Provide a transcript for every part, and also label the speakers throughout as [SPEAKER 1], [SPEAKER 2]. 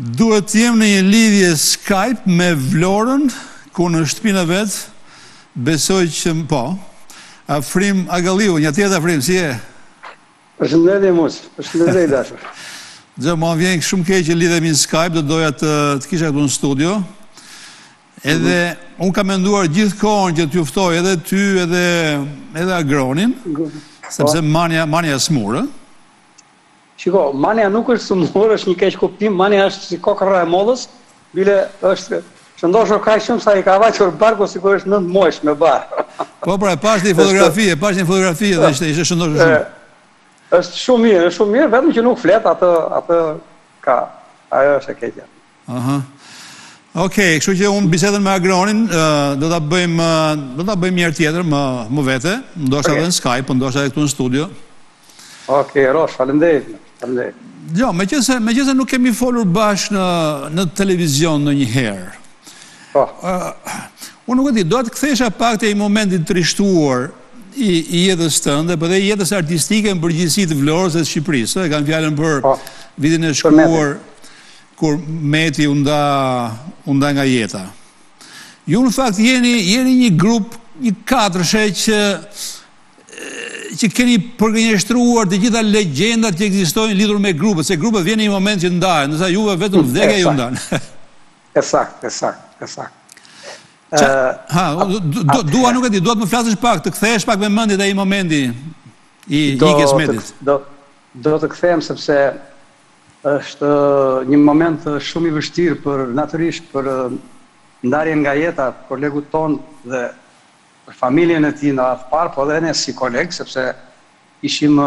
[SPEAKER 1] Duhet të jem në një lidhje Skype me Vlorën, ku në shtëpinë e vet besoj që po. Afrim Agalliu, një tjetër Afrim, si je?
[SPEAKER 2] Përshëndetje Muç, përshëndetje i dashur.
[SPEAKER 1] Dhe më vjen shumë keq që lidhemi në Skype, do doja të të kisha këtu në studio. Edhe unë kam menduar gjithë kohën që t'ju ftoj edhe ty edhe, edhe Agronin, po. sepse Manja, Manja e smurë.
[SPEAKER 2] Shiko, Manja nuk është smurë, është një keqkuptim, Manja është si kokrra e mollës, bile është shëndoshë aq shumë sa i ka vajtur barku sikur është nëntë muajsh me barrë.
[SPEAKER 1] po pra, e pashë një fotografi, e pashë një fotografi edhe ishte, ishte shëndoshë shumë.
[SPEAKER 2] është shumë mirë, është shumë mirë, vetëm që nuk flet atë, atë ka, ajo është e keqja.
[SPEAKER 1] Aha. Ok, kështu që unë bisedën me Agronin, do ta bëjmë do ta bëjmë një herë tjetër më më vete, ndoshta edhe në Skype, po ndoshta edhe këtu në studio.
[SPEAKER 2] Ok, rrofsh, faleminderit. Faleminderit.
[SPEAKER 1] Jo, meqenëse meqenëse nuk kemi folur bashkë në në televizion ndonjëherë.
[SPEAKER 2] Po.
[SPEAKER 1] Unë nuk e di, do të kthesha pak te ai momenti i trishtuar i, i jetës tënde, por dhe jetës artistike në përgjithësi të Vlorës dhe të Shqipërisë. E kam fjalën për
[SPEAKER 2] po.
[SPEAKER 1] vitin e shkuar. Kur Meti u nda, u nda nga jeta. Ju në fakt jeni, jeni një grup, një katërshe që që keni përgënjeshtruar të gjitha legjendat që ekzistojnë lidhur me grupet, se grupet vjen një moment që ndahen, ndërsa juve vetëm vdekja ju ndan.
[SPEAKER 2] E saktë, e saktë, e saktë.
[SPEAKER 1] Ë, ha, dua nuk e di, dua të më flasësh pak, të kthehesh pak me mendje te ai momenti i ikjes
[SPEAKER 2] së
[SPEAKER 1] Metit.
[SPEAKER 2] Do do të kthehem sepse Është një moment shumë i vështirë për natyrisht për ndarjen nga jeta, e kolegut tonë dhe për familjen e tij në radhë të parë, po dhe ne si kolegë, sepse ishim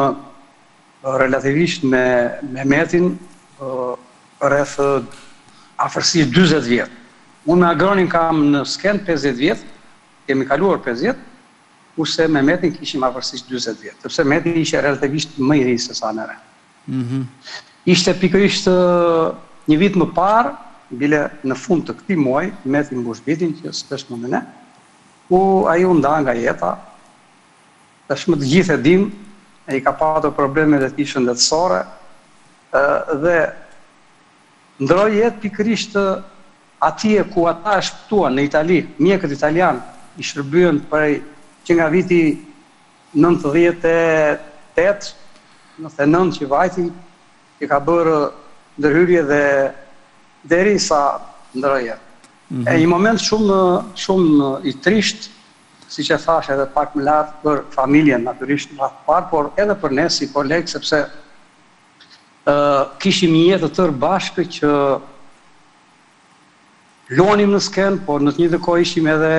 [SPEAKER 2] relativisht me Metin rreth afërsisht dyzet vjet. Unë me Agronin kam në skenë pesëdhjetë vjet, kemi kaluar pesëdhjetë, kurse me Metin kishim afërsisht dyzet vjet, sepse Meti ishte relativisht më i ri sesa ne. Ishte pikërisht një vit më parë, bile në fund të këtij muaji, Meti mbush vitin që s'është më me ne, ku ai u nda nga jeta. Tashmë të gjithë e dimë, ai ka patur problemet e tij shëndetësore dhe ndërroi jetë pikërisht atje ku ata e shpëtuan, në Itali. Mjekët italianë i shërbyen prej që nga viti nëntëdhjetë e tetë, nëntëdhjetë e nëntë që vajti i ka bërë ndërhyrje dhe deri sa ndërroi jetë. Ëh një moment shumë shumë i trishtë, siç e thashë edhe pak më lart për familjen natyrisht në radhë të parë, por edhe për ne si kolegë sepse ëh kishim një jetë të tërë bashkë që luanim në skenë, por në të njëjtën kohë ishim edhe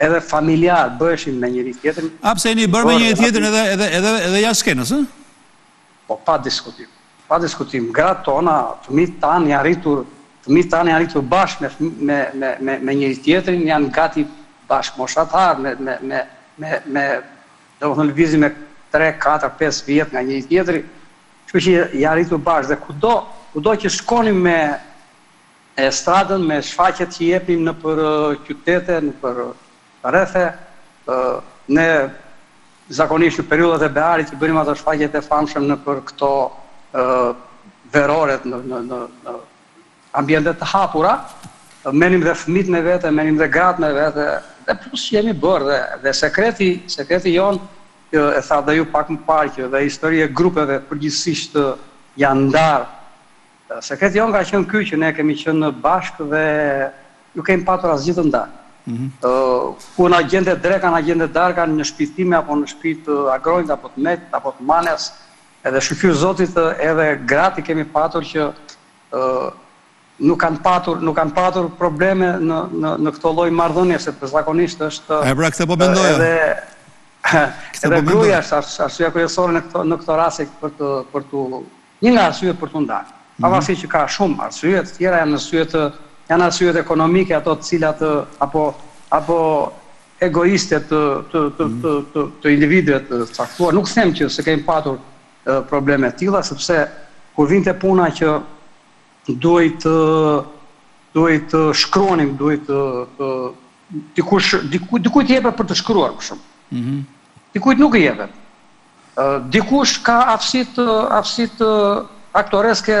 [SPEAKER 2] edhe familjarë, bëheshim me njëri tjetrin.
[SPEAKER 1] A pse jeni bërë me njëri tjetrin edhe edhe edhe edhe jashtë skenës, ë?
[SPEAKER 2] Po pa diskutim. Pa diskutim, gratë tona, fëmijët tanë janë rritur, fëmijët tanë janë rritur bashkë me me me me me njëri tjetrin, janë gati bashkëmoshatarë me me me me me domethënë lëvizim me 3, 4, 5 vjet nga njëri tjetri. Kështu që janë rritur bashkë dhe kudo kudo që shkonim me estradën, me shfaqjet që jepnim nëpër qytete, nëpër rrethe, ne zakonisht në periudhat e beharit që bënim ato shfaqjet e famshëm nëpër këto veroret në në në në ambiente të hapura, merrnim dhe fëmijët me vete, merrnim dhe gratë me vete, dhe plus që jemi bërë dhe dhe sekreti sekreti jonë Kjo e thatë dhe ju pak më parë që dhe historia e grupeve përgjithësisht janë ndarë. Sekreti jonë ka qenë ky që ne kemi qenë bashkë dhe nuk kemi patur asgjë të ndarë. Ku na gjente dreka, na gjente darka në shtëpi time apo në shtëpi të Agronit apo të Metit apo të Manes, edhe shyqyr Zotit edhe gratë i kemi patur që nuk kanë patur nuk kanë patur probleme në në në këto lloj marrëdhënie sepse zakonisht është
[SPEAKER 1] E pra këtë po mendoja.
[SPEAKER 2] Edhe
[SPEAKER 1] këtë po mendoja.
[SPEAKER 2] Gruaja është arsyeja kryesore në këto në këto raste për të për të një nga arsyet për t'u ndarë. Pavarësisht që ka shumë arsye, të tjera janë arsye të janë arsyet ekonomike ato të cilat apo apo egoiste të të të të të individëve të caktuar. Nuk them që se kemi patur probleme të tilla sepse kur vinte puna që duhej të duhej të shkruanim, duhej të të dikush dikujt, dikujt i jepet për të shkruar për shemb.
[SPEAKER 1] Ëh.
[SPEAKER 2] Mm dikujt nuk i jepet. Ëh dikush ka aftësitë aftësitë aktoreske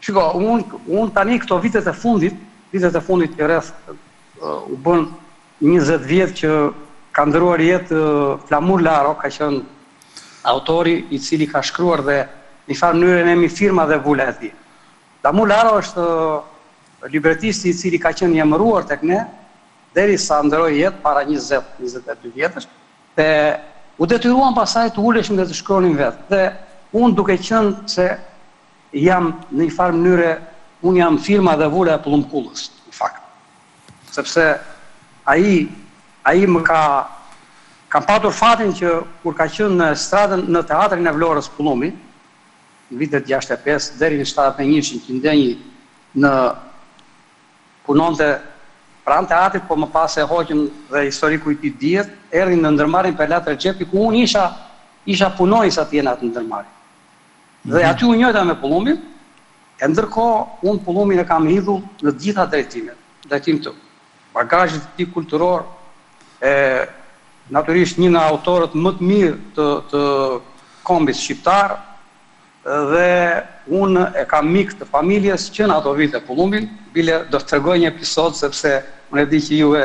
[SPEAKER 2] Shiko, unë, unë tani këto vitet e fundit, vitet e fundit që rreth u bën njëzet vjet që ka ndërruar jetë Flamur Laro, ka qenë autori i cili ka shkruar dhe në një farë mënyre ne jemi firma dhe vula e tij. Flamur Laro është libretisti i cili ka qenë i emëruar tek ne deri sa ndërroi jetë para njëzet, njëzet e dy vjetësh dhe u detyruam pastaj të uleshim dhe të shkronim vetë. Dhe unë duke qenë se Jam në një farë mënyre, unë jam firma dhe vula e Pëllumb Kullës, në fakt. Sepse ai, ai më ka, kam patur fatin që kur ka qenë në estradën, në Teatrin e Vlorës Pëllumbi, në vitet gjashtëdhjetë e pesë deri në shtatëdhjetë e njëshin që ndenji në, punonte pranë teatrit, po më pas e hoqën dhe historiku i tij dihet, erdhi në ndërmarrjen Perlat Rexhepi, ku unë isha, isha punonjës atje në atë ndërmarrje. Dhe aty u njojta me Pëllumbin, e ndërkohë unë Pëllumbin e kam idhull në të gjitha drejtimet, drejtim të bagazhit të tij kulturor, e natyrisht një nga autorët më të mirë të të kombit shqiptar, dhe unë e kam mik të familjes që në ato vite Pëllumbin, bile do të tregoj një episod sepse unë e di që juve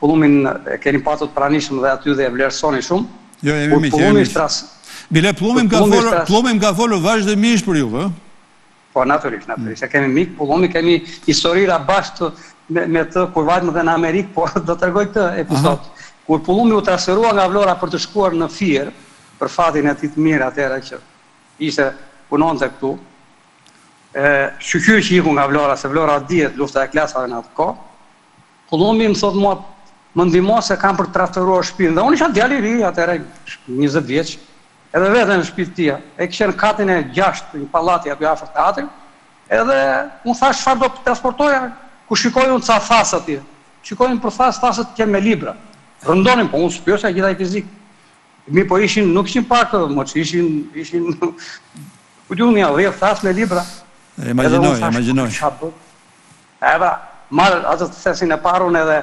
[SPEAKER 2] Pëllumbin e keni patur të pranishëm dhe aty dhe e vlerësoni shumë.
[SPEAKER 1] Jo, jemi miq, jemi miq. Bile Pëllumbi më ka folur, Pëllumbi më ka folur vazhdimisht për ju, ë?
[SPEAKER 2] Po natyrisht, natyrisht. E kemi mik Pëllumbin, kemi historira bashkë me me të kur vajtëm dhe në Amerikë, po do të tregoj këtë episod. Kur Pëllumbi u transferua nga Vlora për të shkuar në Fier, për fatin e tij të mirë atëherë që ishte punonte këtu, ë shyqyr që iku nga Vlora, se Vlora dihet lufta e klasave në atë kohë, Pëllumbi më thotë mua më ndihmo se kam për të transferuar shtëpinë dhe unë isha djalë i ri atëherë njëzet vjeç edhe vete në shtëpi të tija e kishte në katin e gjashtë të një pallati aty afër teatrit edhe unë thashë çfarë do të transportoja kur shikoj unë ca thasë atje shikoj unë për thasë thasët qenë me libra rëndonin po unë s'pyesja gjithë ai fizik mirëpo ishin nuk ishin pak këto moç ishin ishin ku di unë nja dhjetë thasë me libra
[SPEAKER 1] e imagjinoj imagjinoj
[SPEAKER 2] E pra, marr atë të thesin e parë unë edhe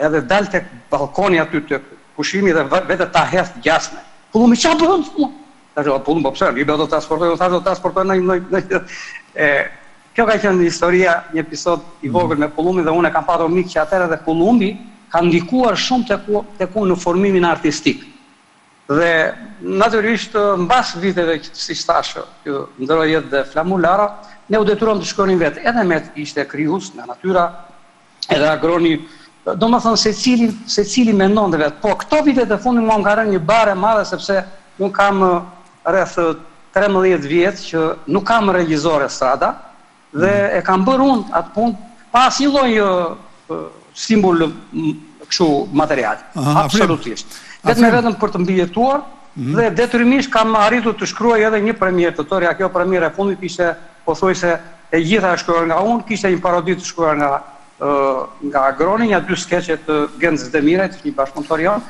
[SPEAKER 2] edhe dal tek ballkoni aty të pushimi dhe vë vete ta hedh gjasme. Pëllumbi, ça bën ti mo? Thashë, o Pëllumb, po pse, mirë bëhet do të transportojë, unë thashë do të transportojë në një në një e kjo ka qenë historia, një episod i vogël me Pëllumbin dhe unë e kam patur mik që atëherë dhe Pëllumbi ka ndikuar shumë tek tek unë në formimin artistik. Dhe natyrisht mbas viteve që siç thashë që ndërroi jetë dhe Flamur Laro, ne u detyruam të shkruanim vetë. Edhe Meti ishte krijues nga natyra, edhe Agroni, domethënë secili secili mendonte vetë. Po këto vitet e fundit mua më ka rënë një barrë e madhe sepse unë kam rreth trembëdhjetë vjet që nuk kam regjizor estrada, Dhe e kam bërë unë atë punë pa asnjë lloj stimul kështu material. Absolutisht. Vetëm e vetëm për të mbijetuar dhe detyrimisht kam arritur të shkruaj edhe një premierë të tërë, ja kjo premiera e fundit ishte pothuajse e gjitha e shkruar nga unë, kishte një parodi të shkruar nga nga Agroni, nja dy skeçe të Genc Demirajt, që është një bashkëpunëtor joni,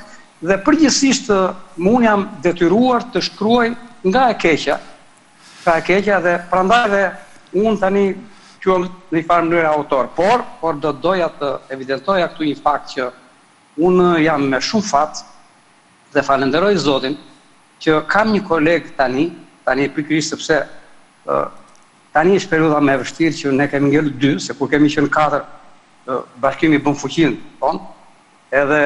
[SPEAKER 2] dhe përgjithësisht unë jam detyruar të shkruaj nga e keqja, Nga e keqja dhe prandaj dhe unë tani quhem në një farë mënyre autor, por por do të doja të evidentoja këtu një fakt që unë jam me shumë fat dhe falënderoj Zotin që kam një koleg tani, tani pikërisht sepse ë tani është periudha më e vështirë që ne kemi ngel dy, se kur kemi qenë katër ë bashkimi bën fuqinë tonë, Edhe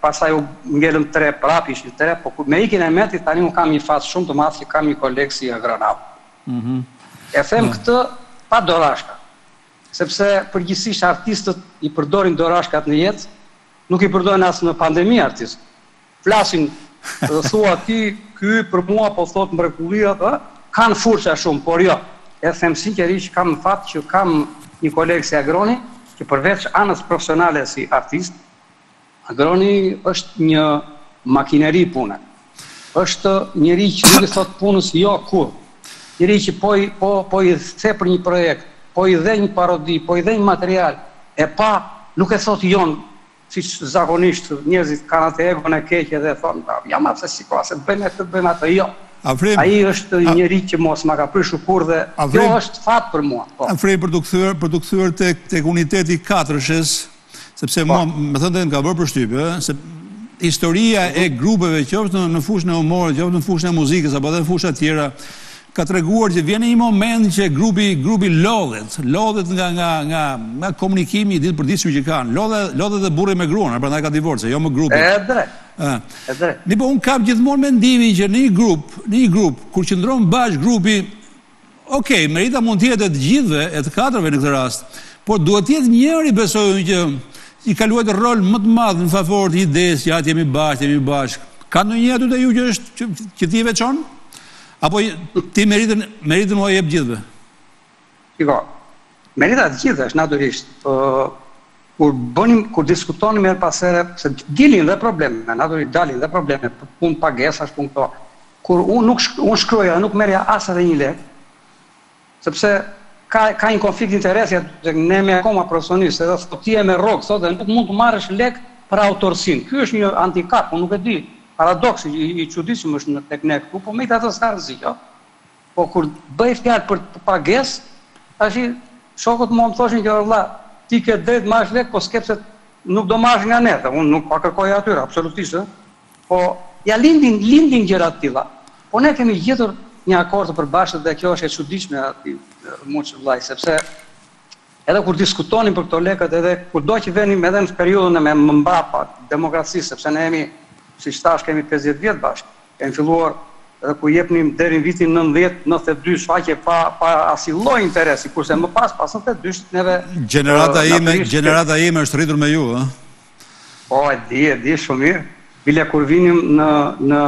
[SPEAKER 2] pastaj u ngelëm tre prapë ishim tre po kur me ikjen e Metit tani unë kam një fat shumë të madh që kam një koleg si Agron Llakaj. E them këtë pa dorashka sepse përgjithësisht artistët i përdorin dorashkat në jetë nuk i përdorin as në pandemi artistët flasin thua ti ky për mua po thotë mrekulli ë ë kanë furça shumë por jo e them sinqerisht kam fat që kam një koleg si Agroni që përveç anës profesionale si artist, Agroni është një makineri pune. Është njeri që nuk i thotë punës jo kurrë. Njeri që po i po po i the për një projekt, po i dhe një parodi, po i dhe një material, e para nuk e thotë jo siç zakonisht njerëzit kanë atë egon e keq dhe thonë bravo ja ma pse shiko se bëjmë këtë bëjmë atë jo Afrim, ai është a... njeri që s'ma ka prishur kurrë dhe Afrim, kjo është fat për mua
[SPEAKER 1] po. Afrim për t'u kthyer për t'u kthyer tek tek uniteti i katërshes sepse po. me thënë më ka bërë përshtypje se historia e grupeve qoftë në, në fushën e humorit, qoftë në fushën e muzikës apo edhe në fusha tjera, ka treguar që vjen një moment që grupi grupi lodhet, lodhet nga nga nga nga komunikimi ditë për ditë që kanë. Lodhet lodhet dhe burri me gruan, prandaj ka divorce, jo më grupi.
[SPEAKER 2] Është drejt. Është
[SPEAKER 1] drejt. Unë po un kam gjithmonë mendimin që një grup, një grup kur qëndron bashkë grupi Ok, merita mund të jetë e të gjithëve, e të katërve në këtë rast, por duhet të jetë njëri besoj që ka luajtur rol më të madh në favor të idesë që të jemi bashkë, jemi bashkë. Ka ndonjë aty te ju që është që, që ti veçon? Apo ti meritën, meritën ua jep të gjithëve.
[SPEAKER 2] Shiko, merita e të gjithëve është natyrisht. kur bënim, kur diskutonim herë pas here, se dilin dhe probleme, natyrisht dalin dhe probleme, punë pagesash, punë këto. Kur unë nuk unë shkruaja dhe nuk merrja as edhe një lek, Sepse ka ka një konflikt interesi aty, ne jemi akoma profesionist, edhe thotë ti je me rrogë, thotë dhe nuk mund të marrësh lek për autorësinë. Ky është një handikap, unë nuk e di, paradoks i, i, i çuditshëm është në tek ne këtu, po megjithatë s'ka rrezik, jo. Po kur bëhet fjalë për pagesë, tash shokët mua më thoshin që vëlla, ti ke të drejtë të marrësh lek, po skeçet nuk do marrësh nga ne, dhe unë nuk po ua kërkoj atyre, absolutisht, ë. Po ja, lindin lindin gjëra të tilla. Po ne kemi gjetur një akord të përbashkët dhe kjo është e çuditshme o Muç vllai sepse edhe kur diskutonim për këto lekët edhe kudo që venim edhe në periudhën e mëmbrapa demokracisë sepse ne jemi siç thash kemi pesëdhjetë vjet bashkë kemi filluar edhe kur jepnim deri në vitin nëntëdhjetë nëntëdhjetë e dy shfaqje pa pa asnjë lloj interesi kurse më pas pas nëntëdhjetë e dyshit neve
[SPEAKER 1] Gjenerata ime gjenerata ime është rritur me ju ë
[SPEAKER 2] Po e di, e di shumë mirë. Bile kur vinim në në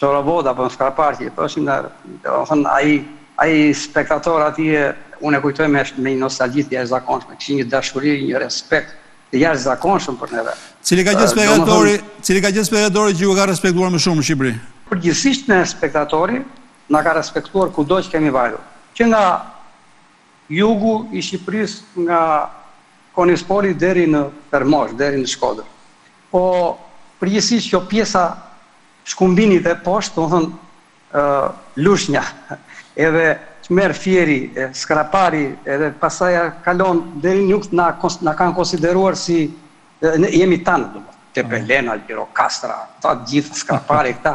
[SPEAKER 2] Çorovodë apo në Skrapar që i thoshim ne, domethënë ai ai spektator atje unë e kujtoj me me një nostalgji të jashtëzakonshme, kishin një dashuri, një respekt të jashtëzakonshëm për neve.
[SPEAKER 1] Cili ka qenë spektatori, cili ka qenë spektatori që ju ka respektuar më shumë në Shqipëri?
[SPEAKER 2] Përgjithësisht neve spektatori na ka respektuar kudo që kemi vajtur. Që nga Jugu i Shqipërisë nga Konispoli deri në Vermosh, deri në Shkodër. Po përgjithësisht kjo pjesa Shkumbinit e poshtë, domethënë Lushnja, edhe ç'merr, Fieri, Skrapari edhe pastaj kalon deri në jug na na kanë konsideruar si jemi tanë domethënë, Tepelena, Gjirokastra, këta të gjitha, Skrapari këta.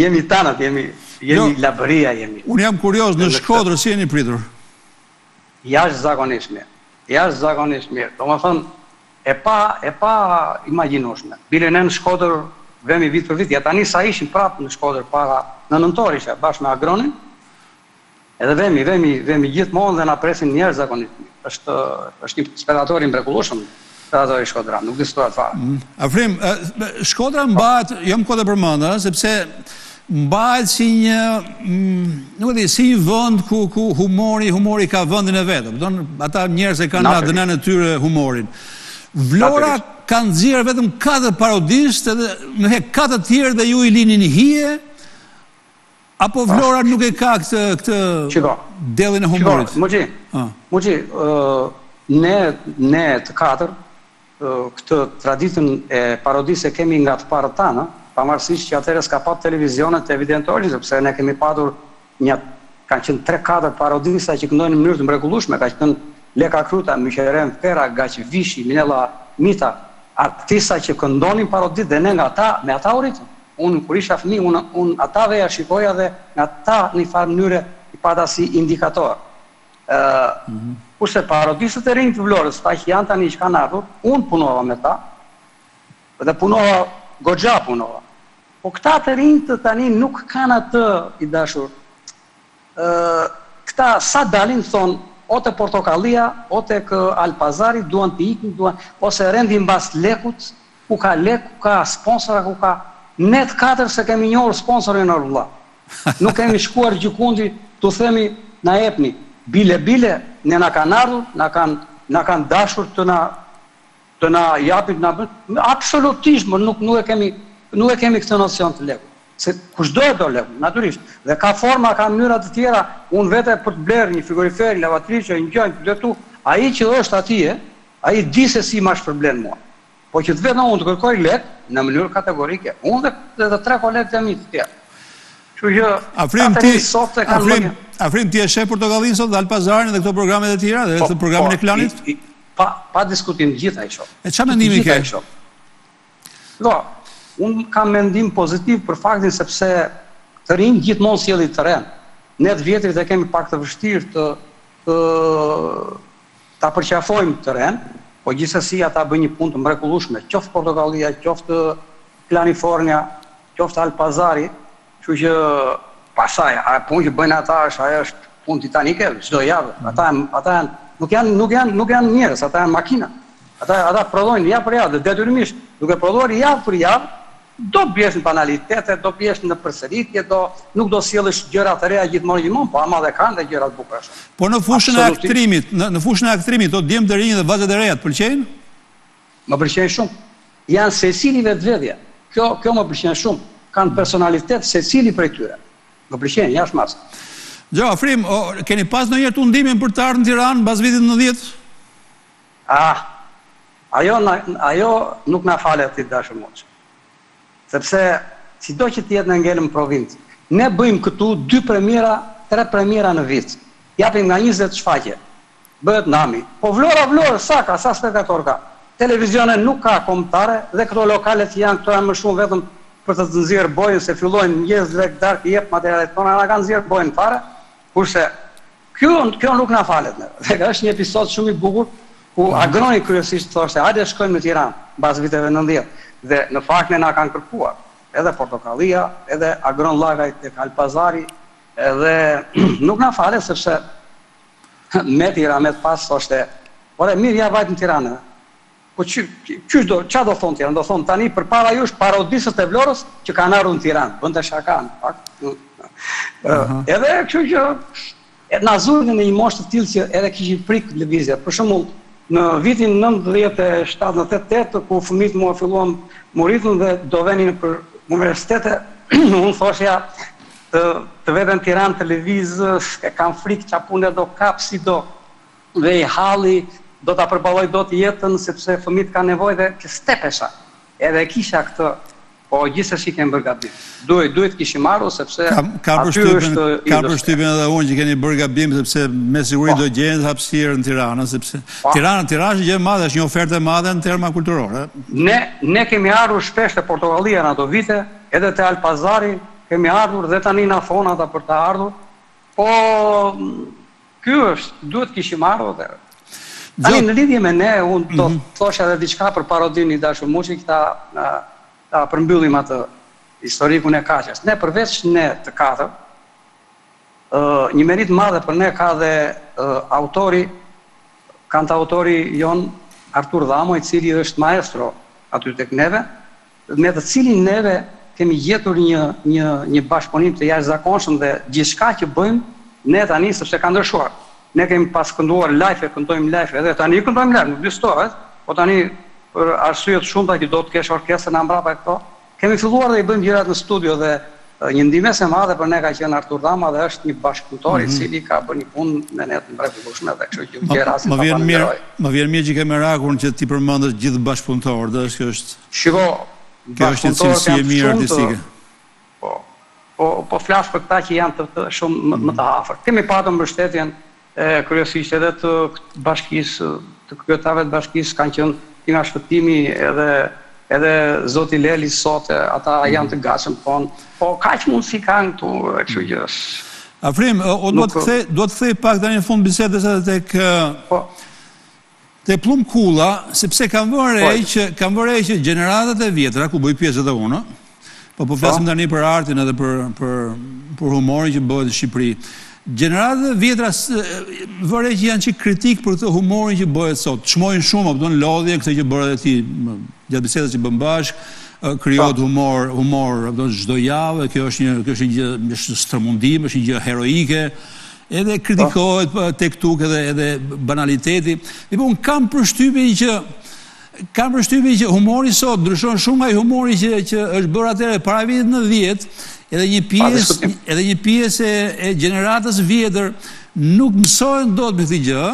[SPEAKER 2] Jemi tanët, jemi, jemi jo, Labëria jemi.
[SPEAKER 1] Unë jam kurioz në Shkodër si jeni pritur?
[SPEAKER 2] Jashtëzakonisht mirë. Jashtëzakonisht mirë. Domethënë e pa e pa imagjinueshme. Bile ne në Shkodër vemi vit për vit. Ja tani sa ishim prapë në Shkodër para në nëntor isha bashkë me Agronin. Edhe vemi, vemi, vemi gjithmonë dhe na presin jashtëzakonisht. Është është një spektator i mrekullueshëm, spektatori i Shkodrës, nuk diskutohet fare. Mm.
[SPEAKER 1] Afrim, Shkodra mbahet, po. jo më kot e përmend, ëh, sepse mbahet si një, mm, nuk e di, si një vend ku ku humori, humori ka vendin e vet. Kupton? Ata njerëz e kanë në ADN-në e tyre humorin. Vlora ka nxjerr vetëm katër parodistë dhe në hije katër të tjerë dhe ju i lini në hije, Apo Vlora nuk e ka këtë këtë dellin e humorit.
[SPEAKER 2] Shiko, Muçi. Ah. Muçi, ë ne ne të katër këtë traditën e parodisë e kemi nga të parët tanë, pavarësisht që atëherë s'ka pat televizione të evidentoheshin sepse ne kemi patur një kanë qenë tre katër parodista që këndonin në mënyrë të mrekullueshme, ka qenë Leka Kruta, Myqerem Fera, Gaqi Vishi, Minella Mita, artista që këndonin paroditë dhe ne nga ata me ata u ritëm. Unë kur isha fëmijë unë unë ata veja shikoja dhe nga ata në një farë mënyre i pata si indikator. Ë kurse parodistët e rinj të Vlorës, këta që janë tani që kanë ardhur, unë punova me ta dhe punova goxha punova. Po këta të rinjtë tani nuk kanë atë i dashur Këta sa dalin thonë o te portokallia o tek Al Pazari duan të ikin duan ose rendin mbas lekut ku ka lek ku ka sponsora ku ka ne të katër se kemi njohur sponsorin or vlla nuk kemi shkuar gjykundi t'u themi na jepni bile bile ne na kanë ardhur na kanë na kanë dashur të na Të na japin na bën, absolutisht më nuk nuk e kemi nuk e kemi këtë nocion të lekut. Se kushdo e do lekun, natyrisht. Dhe ka forma, ka mënyra të tjera, unë vete për të blerë një frigorifer, lavatriçe, një gjë, një kompjuter këtu, ai që është atje, ai di se si ma shpërblen mua. Po që të vete unë të kërkoj lek, në mënyrë kategorike, unë dhe dhe dhe tre kolegët e mi të tjerë. Kështu që
[SPEAKER 1] Afrim ti, Afrim ti e sheh portokallinë sot dhe Alpazarin dhe këto programet e tjera dhe këtë programin e Klanit?
[SPEAKER 2] Pa, pa diskutim, të gjitha i shoh.
[SPEAKER 1] E çfarë mendimi ke?
[SPEAKER 2] Jo, unë kam mendim pozitiv për faktin sepse të rinjtë gjithmonë sjellin të renë. Ne të vjetrit e kemi pak të vështirë të të ta përqafojmë të renë, po gjithsesi ata bëjnë një punë të mrekullueshme, qoftë Portokallia, qoftë Klanifornia, qoftë Al Pazari, Kështu që pastaj ajo punë që bëjnë ata është ajo është punë titanike çdo javë. Ata ata janë nuk janë nuk janë nuk janë njerëz, ata janë makina. Ata ata prodhojnë javë për javë dhe detyrimisht duke prodhuar javë për javë do biesh në banalitete, do biesh në përsëritje, do nuk do sjellësh gjëra të reja gjithmonë gjithmonë, po ama dhe kanë dhe gjëra të bukura shumë.
[SPEAKER 1] Po në fushën e aktrimit, në në fushën e aktrimit, këta djem të rinj dhe vajzat e reja të pëlqejnë?
[SPEAKER 2] Më pëlqejnë shumë. Janë secili vetvetja. Kjo, kjo më pëlqen shumë. Kanë personalitet secili prej tyre. Më pëlqejnë, jashtë mase.
[SPEAKER 1] Xho, Afrim, keni pas ndonjëherë tundimin për të ardhur në Tiranë mbas vitit nëntëdhjetë?
[SPEAKER 2] Ah! Ajo na, ajo nuk na falet i dashur Moçi. Sepse, sido që të jetë ne ngelëm provincë. Ne bëjmë këtu dy premiera, tre premiera në vit. Japim nga njëzet shfaqje. Bëhet nami. Po Vlora Vlorë sa ka sa spektator ka. Televizione nuk ka kombëtare dhe këto lokale që janë këto janë më shumë vetëm për të të nxjerrë bojën se fillojnë mëngjes drekë darkë jep materialet tona na kanë nxjerrë bojën fare kurse ky kjo nuk na falet neve dhe është një episod shumë i bukur ku Agroni kryesisht thoshte hajde shkojmë në Tiranë mbas viteve nëntëdhjetë dhe në fakt ne na kanë kërkuar edhe Portokallia edhe Agron Llakaj tek Al Pazari edhe nuk na falet sepse Meti rahmet pastë thoshte ore mirë ja vajtëm në Tiranë ë po qysh do ça do thonë Tiranë do thonë tani përpara jush parodistët e Vlorës që kanë ardhur në Tiranë bënte shaka në fakt edhe kështu që na zuri në një moshë të tillë që edhe kishim frikë lëvizje për shembull në vitin 97 në 98 kur fëmijët mua filluam m'u rritën dhe do venin për universitete unë thoshja Të të vete në Tiranë të lëviz se e kam frikë ça punë do kap si do dhe i hallit do ta përballoj dot jetën sepse fëmijët kanë nevojë dhe ku stepesha edhe e kisha këtë po gjithsesi kemi bërë gabim duhet duhet të kishim ardhur sepse
[SPEAKER 1] aty është kam përshtypjen edhe unë që keni bër gabim sepse me siguri do gjenit hapësirë në Tiranë sepse Tirana Tirana është gjë e madhe është një ofertë e madhe në terma kulturore
[SPEAKER 2] ne ne kemi ardhur shpesh te Portokallia në ato vite edhe te Al Pazari Kemi ardhur dhe tani na thonë ata për të ardhur, po ky është, duhet të kishim ardhur atëherë. Tani në lidhje me ne, unë do të thosha edhe diçka për parodinë i dashur Muçi, ta ta përmbyllim atë historikun e Kaqes. Ne përveç ne të katër, një meritë të madhe për ne ka dhe autori, kantautori jonë Artur Dhamo, i cili është maestro aty tek neve, me të cilin neve kemi gjetur një një një bashkëpunim të jashtëzakonshëm dhe gjithçka që bëjmë ne tani sepse ka ndryshuar. Ne kemi pas kënduar live, këndojmë live dhe tani këndojmë live, nuk diskutohet, po tani për arsye të shumta që do të kesh orkestër nga mbrapa e këto, kemi filluar dhe i bëjmë gjërat në studio dhe një ndihmesë e madhe për ne ka qenë Artur Dhamo dhe është një bashkëpunëtor i cili ka bërë një punë me ne të mrekullueshme dhe kështu që gjej
[SPEAKER 1] rastin ta falënderoj. Më vjen mirë që ke merakun që t'i përmendësh gjithë bashkëpunëtorët, është kjo është Shiko, bashkëpunëtorët janë shumë të...
[SPEAKER 2] Po, po, po flas për këta që janë të, shumë më të afërt. Kemi patur mbështetjen e kryesisht edhe të bashkisë, të kryetarëve të bashkisë ka qenë Tina, Shpëtimi edhe edhe zoti Leli sot, ata janë të gatshëm të thonë, po kaq mundësi kanë këtu, kështu që është.
[SPEAKER 1] Afrim, unë dua të kthej, dua të kthej pak tani në fund bisedës edhe tek Te Pëllumb Kulla, sepse kam vënë re që kam vënë re që gjeneratat e vjetra ku bëj pjesë edhe unë, po po flasim po. tani për artin edhe për për për humorin që bëhet në Shqipëri. Gjeneratat e vjetra vë re që janë çik kritikë për këtë humorin që bëhet sot. Çmojnë shumë, patjetër, lodhjen, këtë që bëre dhe ti gjatë bisedës që bëmë bashkë, krijohet po. humor, humor, pothuaj çdo javë, kjo është një kjo është një gjë, është stërmundim, është një gjë heroike. Edhe kritikohet po, tek-tuk edhe edhe banaliteti. Dhe po unë kam përshtypjen që kam përshtypjen që humori sot ndryshon shumë nga humori që që është bërë atëherë para vitit 90, edhe një pjesë edhe një pjesë e, e gjeneratës së vjetër nuk mësohen dot me këtë gjë,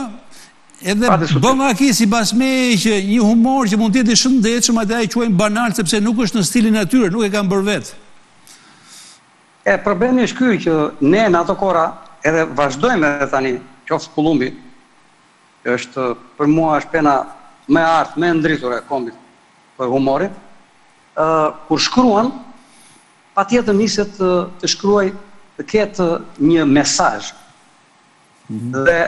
[SPEAKER 1] edhe bën vaki sipas meje që një humor që mund të jetë i shëndetshëm ata e quajnë banal sepse nuk është në stilin e tyre, nuk e kanë bërë vetë.
[SPEAKER 2] E problemi është ky që ne në ato kohëra edhe vazhdojmë edhe tani, qoftë Kullumbi, që është për mua është pena më e artë, më e ndritur e kombit për humorin, ë kur shkruan patjetër niset të shkruajë të ketë një mesazh dhe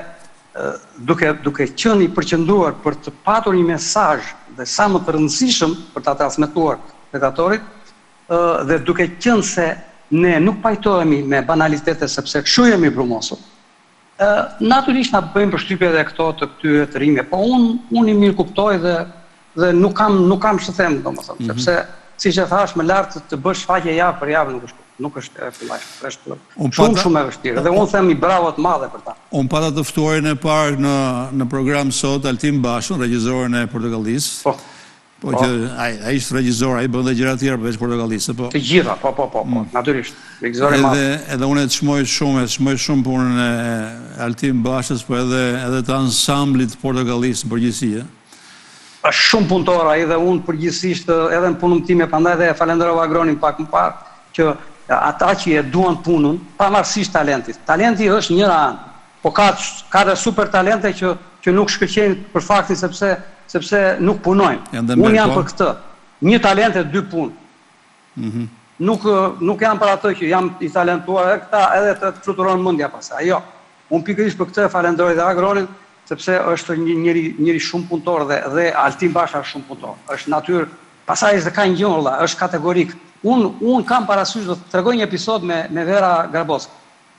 [SPEAKER 2] duke duke qenë i përqendruar për të patur një mesazh dhe sa më të rëndësishëm për ta transmetuar spektatorit, Dhe duke qenë se ne nuk pajtohemi me banalitete sepse kështu jemi brumosur, natyrisht na bëjnë përshtypje dhe këto të këtyre të rinjve. Po unë, unë i mirëkuptoj dhe dhe nuk kam nuk kam ç'të them, domethënë, sepse siç e thashë më lart të bësh shfaqje javë për javë nuk është nuk është e kollajshme, është shumë shumë e vështirë dhe unë them një bravo të madhe për ta.
[SPEAKER 1] Unë pata të ftuarin e parë në në program sot Altin Bashën, regjizorin e Portokallisë. Po. Po që ai ai është regjisor, ai bën dhe gjëra të tjera përveç Portokallisë, po.
[SPEAKER 2] Të gjitha, po po po, po. natyrisht. Regjisor i madh.
[SPEAKER 1] Edhe edhe unë e çmoj shumë, e çmoj shumë punën e Altin Bashës, po edhe edhe të ansamblit të Portokallisë në përgjithësi, ë.
[SPEAKER 2] Është shumë punëtor ai dhe unë përgjithësisht edhe në punën time, prandaj edhe e falenderova Agronin pak më parë, që ata që e duan punën, pavarësisht talentit. Talenti është njëra anë, Po ka ka dhe super talente që që nuk shkëlqejnë për faktin sepse sepse nuk punojnë. Unë jam për këtë. Një talent e dy punë. Nuk nuk jam për atë që jam i talentuar edhe këta edhe të fluturon mendja pastaj. Jo. Unë pikërisht për këtë e falenderoj dhe Agronin sepse është një njeri njeri shumë punëtor dhe dhe Altin Basha është shumë punëtor. Është natyrë pastaj është dhe ka një gjë Llakaj, është kategorik. Unë unë kam parasysh do të tregoj një episod me me Vera Grabockën.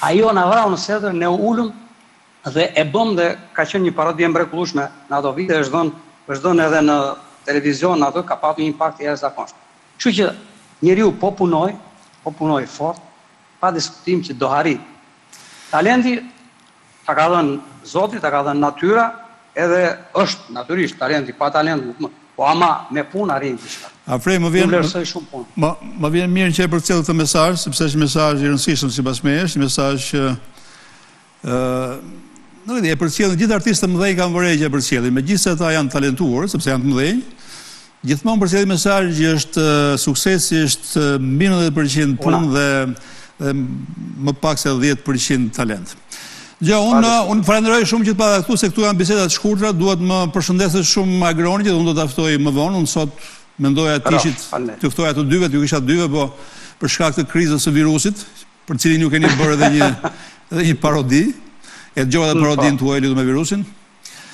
[SPEAKER 2] Ajo na vrau në sedër, ne u ulëm dhe e bëmë dhe ka qenë një parodi e mrekullueshme në ato vite, është dhënë është dhënë edhe në televizion aty, ka patur një impakt të jashtëzakonshëm. Kështu që njeriu po punoi, po punoi fort, pa diskutim që do arrijë. Talenti. Ta ka dhënë Zoti, ta ka dhënë natyra, edhe është natyrisht talenti, pa talent nuk mund, po ama me punë arrin gjithçka.
[SPEAKER 1] Afrim, më vjen, më, më vjen mirë që e përcjell këtë mesazh, sepse është një mesazh i rëndësishëm sipas meje, është një mesazh që ë nuk e di, e përcjellin gjithë artistët e mëdhenj kam vënë re që e përcjellin, megjithëse ata janë të talentuar, sepse janë të mëdhenj, Gjithmonë përcjellin mesazhin që është suksesi është mbi nëntëdhjetë për qind punë dhe më pak se dhjetë për qind talent. Jo, unë unë falenderoj shumë që të pata këtu, se këtu janë biseda të shkurtra, dua të më përshëndesësh shumë Agronin, që unë do ta ftoj më vonë, unë sot mendoja t'ju kisha t'ju ftoja të dyve, t'ju kisha të dyve, po për shkak të krizës së virusit, për të cilin ju keni bërë edhe një, edhe një parodi, e dëgjova dhe parodinë tuaj lidhur me virusin,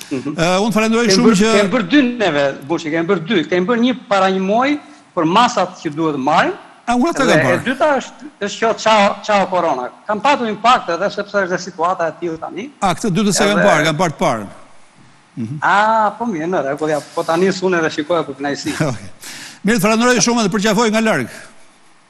[SPEAKER 1] Mhm. Unë falenderoj shumë që...
[SPEAKER 2] Kemë bërë dy neve, Bushi, kemë bërë dy. Kemë bërë një para një muaji për masat që duhet të marrim.
[SPEAKER 1] A, unë atë e kam parë.
[SPEAKER 2] E dyta është, është kjo çao, çao korona. Kam patu impakt edhe, sepse është dhe situata e tillë tani.
[SPEAKER 1] A, këtë të dytën s'e kam parë, kam parë të parën.
[SPEAKER 2] Mhm. A, po mirë, në rregull, po tani ulu dhe shikoje për kënajsi.
[SPEAKER 1] Mirë, të falenderoj shumë dhe të përqafoj nga larg.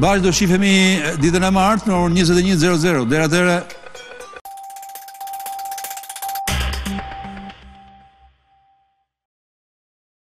[SPEAKER 1] Bashkë do shifemi ditën e martë në orën 21:00. Deri atëherë